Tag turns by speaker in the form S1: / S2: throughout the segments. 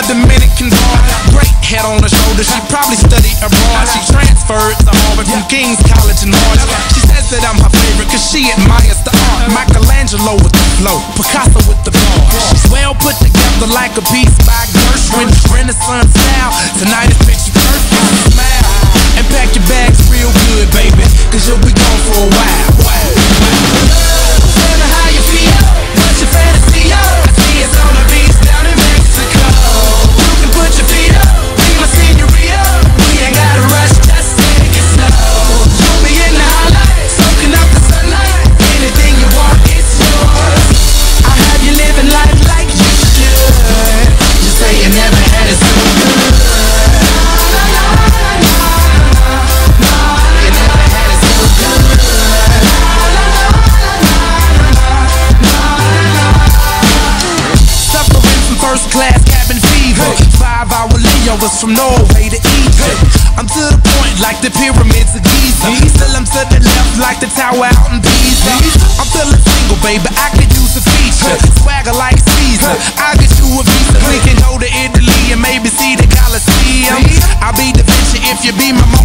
S1: a Dominican bar. Great head on her shoulder, she probably studied abroad. She transferred to Harvard from King's College in March. She says that I'm her favorite cause she admires the art. Michelangelo with the flow, Picasso with the bar. She's well put together like a piece by Gershwin. Renaissance style. Layovers from Norway to Egypt. I'm to the point like the pyramids of Giza. Still I'm to the left like the tower out in Pisa. I'm feeling single, baby. I could use a feature. Swagger like Caesar. I'll get you a visa. We can go to Italy and maybe see the Colosseum. I'll be Vinci if you be my Mona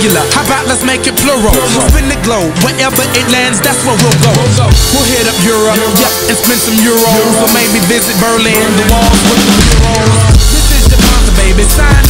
S1: singular. How about let's make it plural? Spin the globe, wherever it lands, that's where we'll go. We'll hit up Europe, yep, and spend some euros. Or maybe visit Berlin, the walls with the murals. This is your baby. Sign